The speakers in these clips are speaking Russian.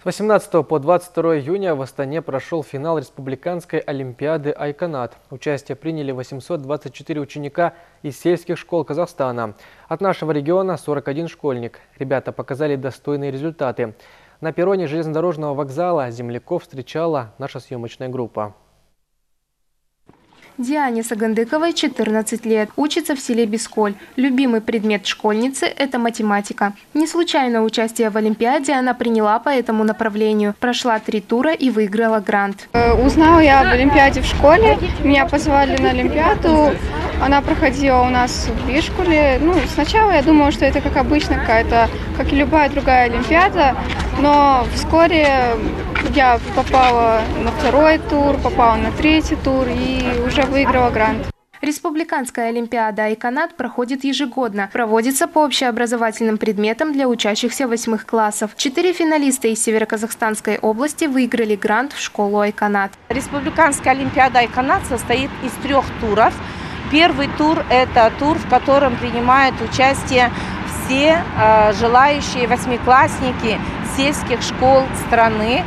С 18 по 22 июня в Астане прошел финал Республиканской Олимпиады «Айконат». Участие приняли 824 ученика из сельских школ Казахстана. От нашего региона 41 школьник. Ребята показали достойные результаты. На перроне железнодорожного вокзала земляков встречала наша съемочная группа. Диане Сагандыковой 14 лет. Учится в селе Бесколь. Любимый предмет школьницы – это математика. Не случайно участие в Олимпиаде она приняла по этому направлению. Прошла три тура и выиграла грант. Э, узнала я об Олимпиаде в школе. Меня позвали на Олимпиаду. Она проходила у нас в Бишкуле. Ну, сначала я думала, что это как обычно какая-то, как и любая другая Олимпиада. Но вскоре я попала на второй тур, попала на третий тур и уже выиграла грант. Республиканская олимпиада «Айконат» проходит ежегодно. Проводится по общеобразовательным предметам для учащихся восьмых классов. Четыре финалиста из Североказахстанской области выиграли грант в школу «Айконат». Республиканская олимпиада «Айконат» состоит из трех туров. Первый тур – это тур, в котором принимают участие все э, желающие восьмиклассники сельских школ страны.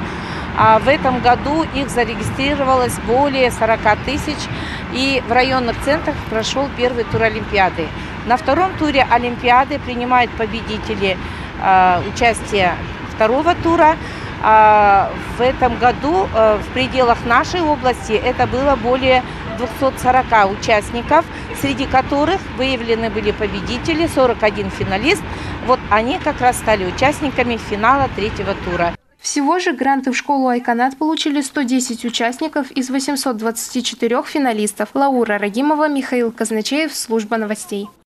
А в этом году их зарегистрировалось более 40 тысяч, и в районных центрах прошел первый тур Олимпиады. На втором туре Олимпиады принимают победители э, участия второго тура. А в этом году э, в пределах нашей области это было более 240 участников, среди которых выявлены были победители, 41 финалист. Вот они как раз стали участниками финала третьего тура. Всего же гранты в школу «Айконат» получили 110 участников из 824 финалистов. Лаура Рагимова, Михаил Казначеев, служба новостей.